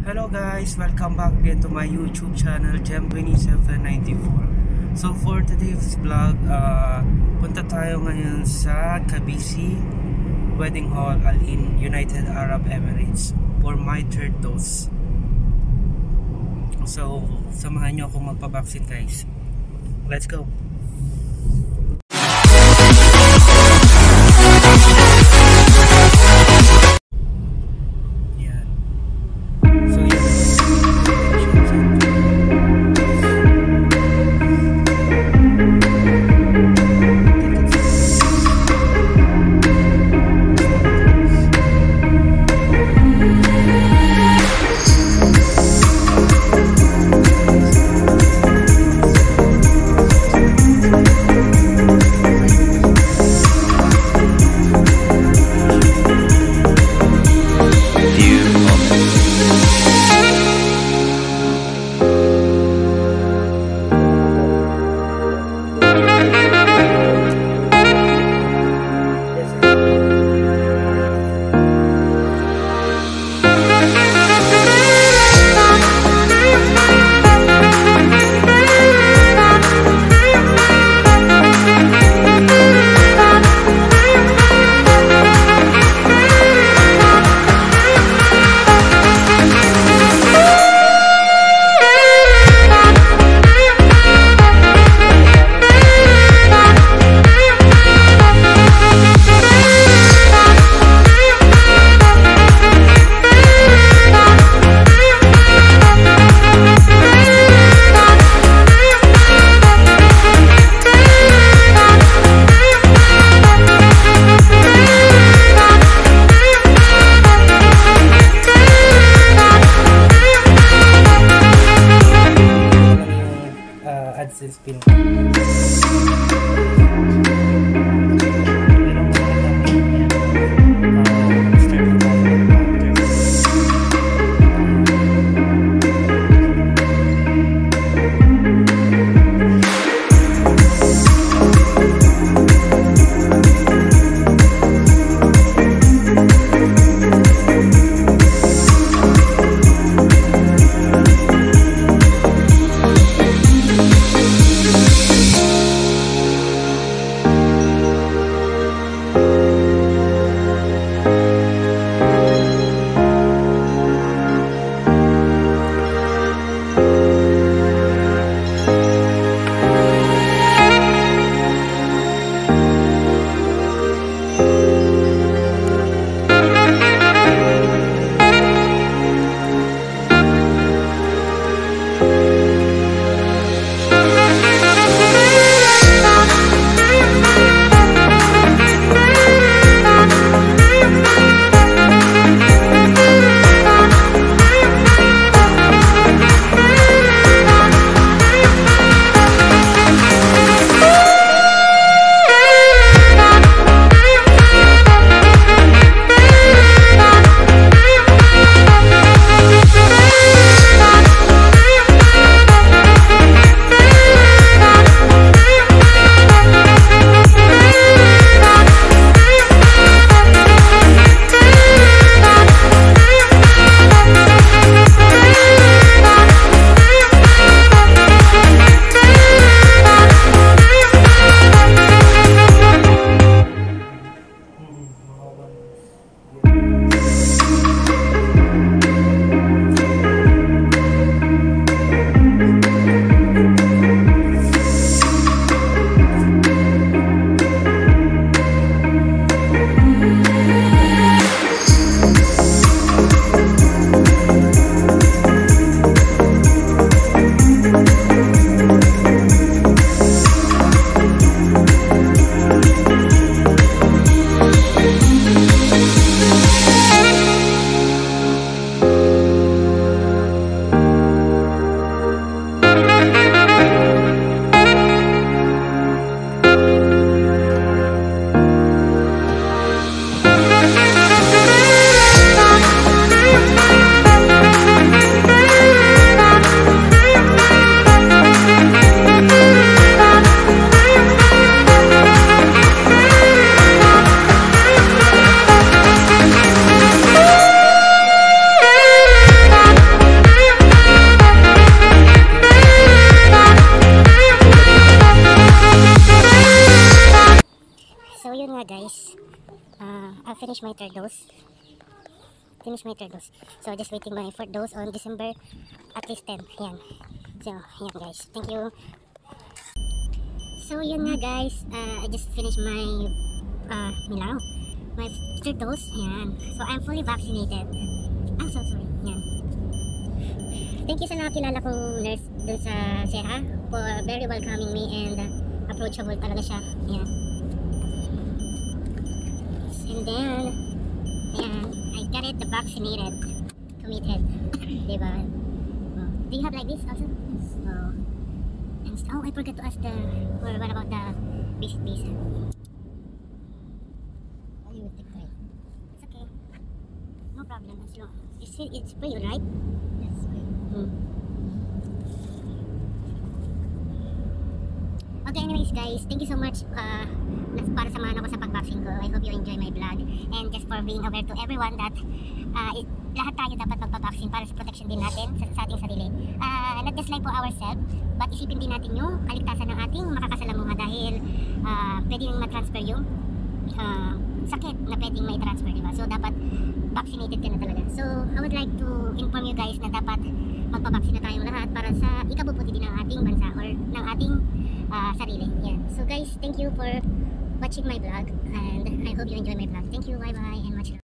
Hello guys, welcome back again to my YouTube channel Gem2794 So for today's vlog, uh, punta tayo ngayon sa Kabisi Wedding Hall Al in United Arab Emirates for my third dose. So samahan nyo akong magpabaksin guys. Let's go! It's been. Finished my third dose. Finish my third dose. So, just waiting my fourth dose on December at least 10. Yan. So, yan guys. Thank you. So, yun nga guys. Uh, I just finished my uh, Milano. My third dose. Yan. So, I'm fully vaccinated. Ah, so sorry. Yan. Thank you sa nakakilala kong nurse dun sa SEHA for very welcoming me and uh, approachable talaga siya. Yan. And then, ayan, I got it the vaccinated, committed. diba? Oh. Do you have like this also? Oh. And, oh, I forgot to ask the, or what about the visit visa? Oh, you take three. It's okay. No problem as long. It's, it's for you, right? Yes, you. Hmm. Okay, anyways guys, thank you so much uh, para samahan ako sa pag-vaccine ko. I hope you enjoy my vlog. And just for being aware to everyone that uh, it, lahat tayo dapat magpa-vaccine para sa protection din natin sa, sa ating sarili. Uh, not just like for ourselves, but isipin din natin yung kaligtasan ng ating makakasalamuha dahil uh, pwedeng ma-transfer yung uh, sakit na pwedeng may transfer, di ba? So, dapat vaccinated ka na talaga. So, I would like to inform you guys na dapat magpa-vaccine na tayong lahat para sa ikabubuti din ng ating bansa or ng ating ah, sarili. Yan. So, guys, thank you for watching my vlog and I hope you enjoy my vlog. Thank you. Bye-bye and much love.